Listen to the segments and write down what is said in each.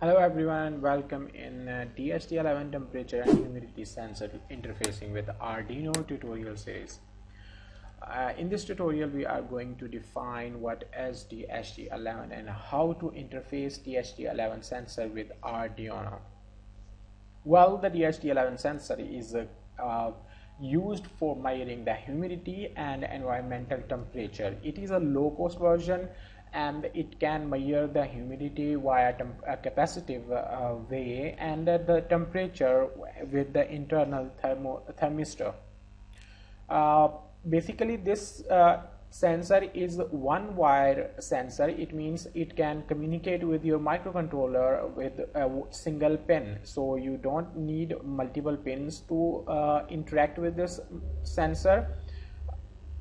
Hello everyone welcome in uh, DHT11 temperature and humidity sensor interfacing with Arduino tutorial series. Uh, in this tutorial we are going to define what is DHT11 and how to interface DHT11 sensor with Arduino. Well the DHT11 sensor is uh, used for measuring the humidity and environmental temperature. It is a low cost version and it can measure the humidity via a capacitive uh, way and uh, the temperature with the internal thermo thermistor. Uh, basically this uh, sensor is one wire sensor. It means it can communicate with your microcontroller with a single pin. So you don't need multiple pins to uh, interact with this sensor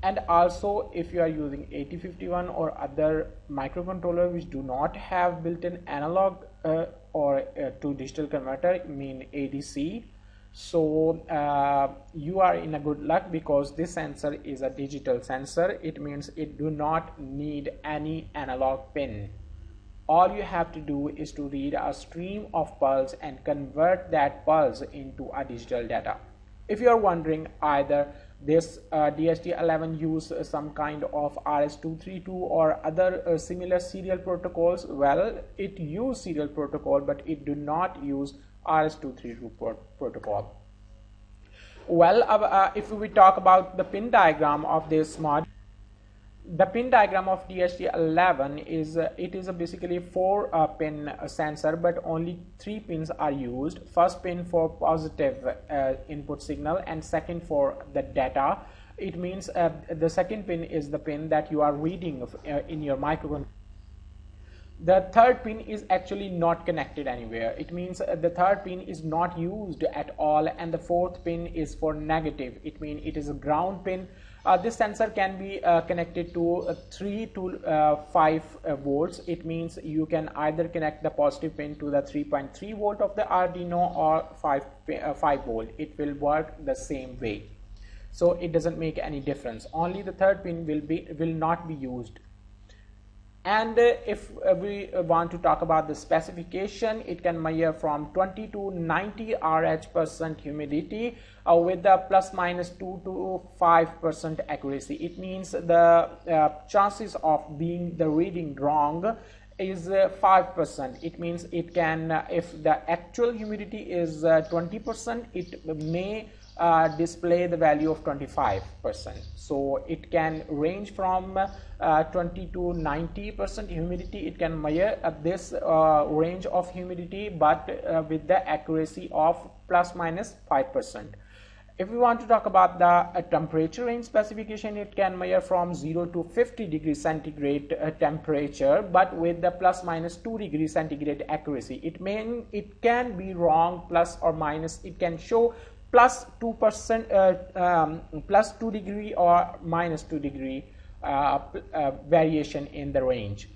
and also if you are using 8051 or other microcontroller which do not have built-in analog uh, or uh, to digital converter mean ADC so uh, you are in a good luck because this sensor is a digital sensor. It means it do not need any analog pin. All you have to do is to read a stream of pulse and convert that pulse into a digital data if you are wondering either this uh, DHT11 use uh, some kind of RS232 or other uh, similar serial protocols well it use serial protocol but it do not use RS232 protocol. Well uh, uh, if we talk about the pin diagram of this mod the pin diagram of DHT11 is uh, it is a basically four uh, pin uh, sensor but only three pins are used. First pin for positive uh, input signal and second for the data. It means uh, the second pin is the pin that you are reading uh, in your microcontroller the third pin is actually not connected anywhere. It means the third pin is not used at all and the fourth pin is for negative. It means it is a ground pin uh, this sensor can be uh, connected to uh, 3 to uh, 5 uh, volts. It means you can either connect the positive pin to the 3.3 volt of the Arduino or 5 uh, 5 volt. It will work the same way. So it doesn't make any difference. Only the third pin will be will not be used and uh, if uh, we want to talk about the specification it can measure from 20 to 90 RH percent humidity uh, with the plus minus 2 to 5 percent accuracy. It means the uh, chances of being the reading wrong is 5 uh, percent. It means it can uh, if the actual humidity is 20 percent it may uh, display the value of 25 percent. So it can range from uh, 20 to 90 percent humidity. It can measure at this uh, range of humidity but uh, with the accuracy of plus minus minus 5 percent. If we want to talk about the uh, temperature range specification it can measure from 0 to 50 degrees centigrade uh, temperature but with the plus minus 2 degrees centigrade accuracy. It may it can be wrong plus or minus. It can show plus 2 percent uh, um, plus 2 degree or minus 2 degree uh, uh, variation in the range.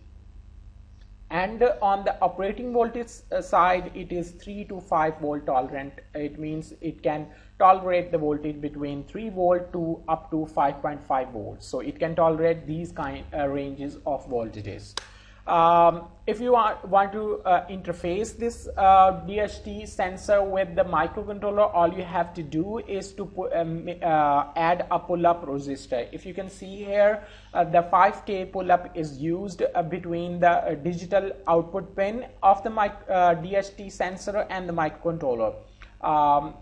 And on the operating voltage uh, side it is 3 to 5 volt tolerant. It means it can tolerate the voltage between 3 volt to up to 5.5 volts. So it can tolerate these kind uh, ranges of voltages um, if you want, want to uh, interface this uh, DHT sensor with the microcontroller, all you have to do is to put, um, uh, add a pull-up resistor. If you can see here, uh, the 5K pull-up is used uh, between the uh, digital output pin of the DHT sensor and the microcontroller. Um,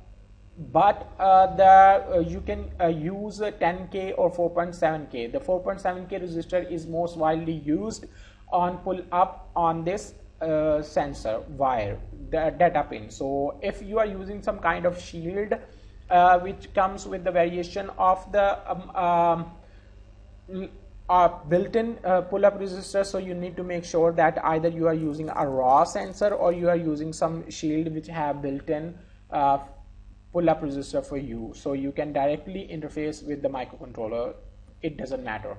but uh, the uh, you can uh, use 10k or 4.7k the 4.7k resistor is most widely used on pull up on this uh, sensor wire the data pin. So if you are using some kind of shield uh, which comes with the variation of the um, um, uh, built-in uh, pull-up resistor so you need to make sure that either you are using a raw sensor or you are using some shield which have built-in uh, pull-up resistor for you. So you can directly interface with the microcontroller. It doesn't matter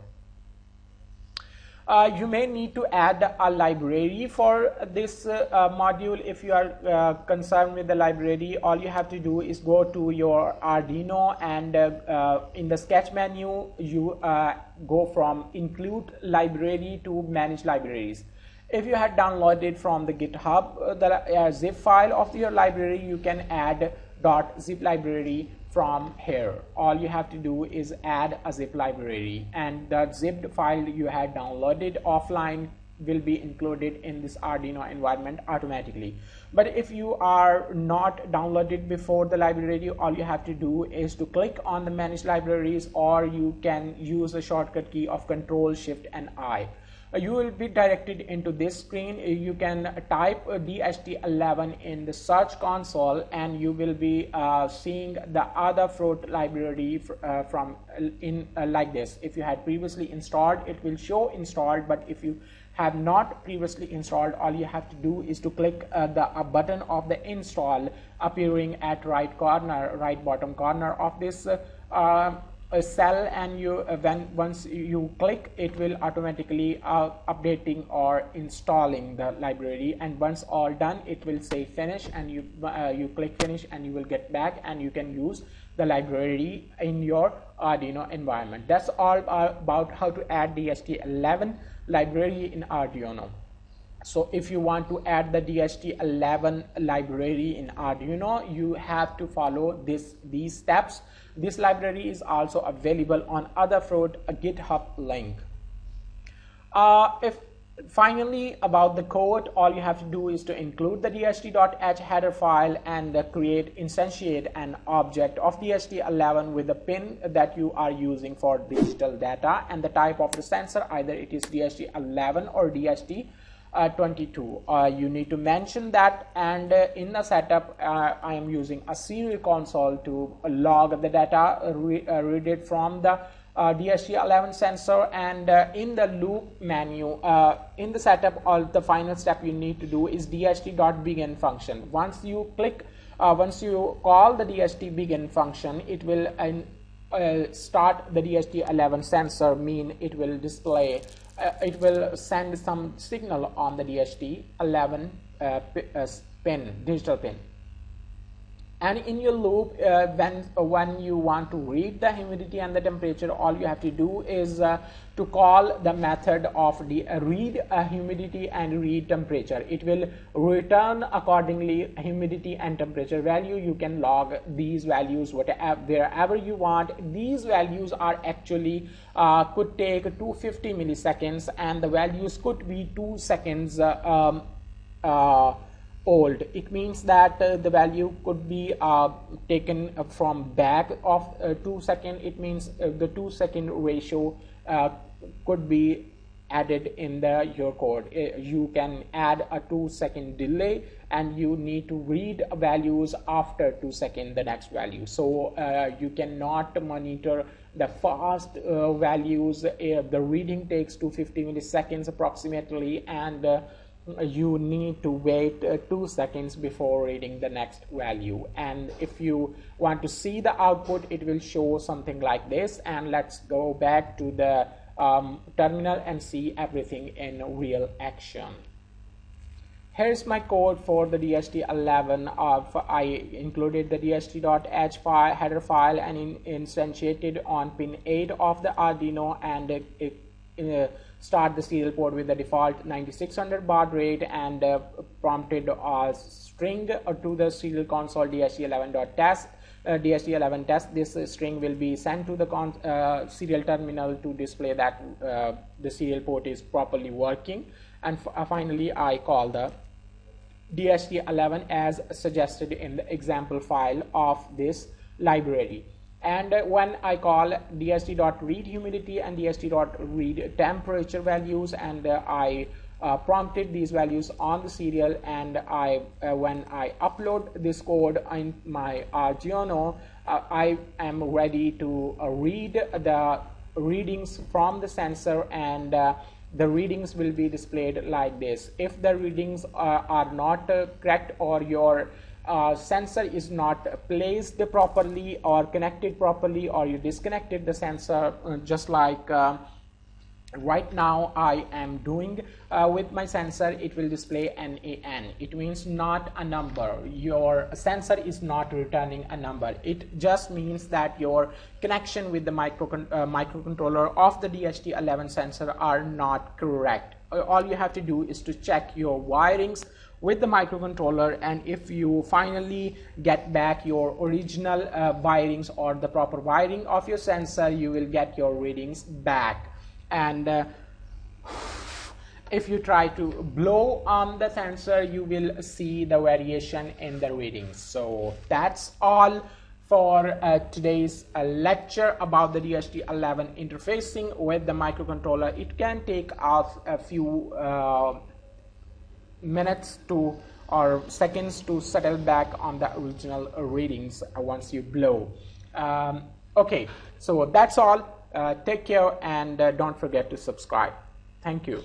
uh, you may need to add a library for this uh, module if you are uh, concerned with the library. All you have to do is go to your Arduino and uh, uh, in the sketch menu you uh, go from include library to manage libraries. If you had downloaded from the github uh, the uh, zip file of your library you can add dot zip library from here. All you have to do is add a zip library and the zipped file you had downloaded offline will be included in this Arduino environment automatically. But if you are not downloaded before the library all you have to do is to click on the manage libraries or you can use the shortcut key of control shift and I you will be directed into this screen. Uh, you can type uh, DHT11 in the search console and you will be uh, seeing the Adafruit library uh, from in uh, like this. If you had previously installed it will show installed but if you have not previously installed all you have to do is to click the button of the install appearing at right corner right bottom corner of this a cell and you uh, when once you click it will automatically uh, updating or installing the library. And once all done it will say finish and you uh, you click finish and you will get back and you can use the library in your Arduino environment. That's all about how to add DHT11 library in Arduino. So if you want to add the DHT11 library in Arduino you have to follow this these steps this library is also available on Adafruit a GitHub link. Uh, if finally about the code all you have to do is to include the dht.h header file and uh, create instantiate an object of dht11 with the pin that you are using for digital data and the type of the sensor either it is dht11 or dht uh, 22 uh, you need to mention that and uh, in the setup uh, I am using a serial console to log the data uh, re uh, read it from the DHT11 sensor and in the loop menu in the setup all the final step you need to do is dht.begin function. Once you click once you call the dht begin function it will start the DHT11 sensor mean it will display uh, it will send some signal on the DHT 11 uh, uh, pin, digital pin. And in your loop, uh, when when you want to read the humidity and the temperature, all you have to do is uh, to call the method of the read humidity and read temperature. It will return accordingly humidity and temperature value. You can log these values whatever wherever you want. These values are actually uh, could take 250 milliseconds and the values could be two seconds uh, um, uh, old. It means that uh, the value could be uh, taken from back of uh, two second. It means the two second ratio could be added in the your code. You can add a two second delay and you need to read values after two second the next value. So uh, you cannot monitor the fast uh, values. Uh, the reading takes 250 milliseconds approximately and uh, you need to wait uh, two seconds before reading the next value. And if you want to see the output it will show something like this. And let's go back to the um, terminal and see everything in real action. Here's my code for the DHT11 of I included the DHT.h file header file and in, instantiated on pin 8 of the Arduino and it uh, start the serial port with the default 9600 baud rate and uh, prompted a string uh, to the serial console DHT11.test uh, DHT11 test. This uh, string will be sent to the uh, serial terminal to display that uh, the serial port is properly working. And finally I call the DHT11 as suggested in the example file of this library and when I call dht.read humidity and dht.read temperature values and uh, I uh, prompted these values on the serial and I uh, when I upload this code in my Arduino uh, I am ready to uh, read the readings from the sensor and uh, the readings will be displayed like this. If the readings are not correct or your uh, sensor is not placed properly or connected properly or you disconnected the sensor uh, just like uh, right now I am doing uh, with my sensor it will display NAN it means not a number. Your sensor is not returning a number. It just means that your connection with the uh, microcontroller of the DHT11 sensor are not correct. All you have to do is to check your wirings with the microcontroller and if you finally get back your original uh, wirings or the proper wiring of your sensor you will get your readings back. And uh, if you try to blow on the sensor you will see the variation in the readings. So that's all for uh, today's uh, lecture about the DHT11 interfacing with the microcontroller. It can take us a few uh, minutes to or seconds to settle back on the original readings once you blow. Um, okay, so that's all. Uh, take care and uh, don't forget to subscribe. Thank you.